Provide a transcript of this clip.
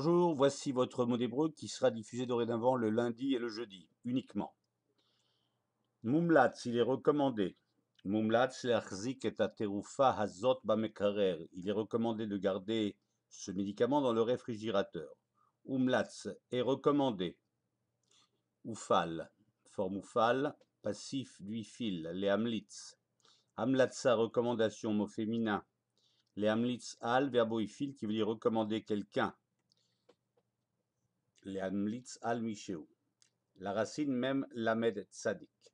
Bonjour, voici votre mot d'hébreu qui sera diffusé dorénavant le lundi et le jeudi, uniquement. Mumlatz, il est recommandé. Mumlatz le'achzik et aterufa hazot bamekarer. Il est recommandé de garder ce médicament dans le réfrigérateur. Umlatz est recommandé. Ufal, forme ufal, passif du fil, les hamlitz. Hamlatza, recommandation, mot féminin. Les hamlitz al, verboifil, qui veut dire recommander quelqu'un. Les hamlitz al micheu. La racine même lamed tzadik.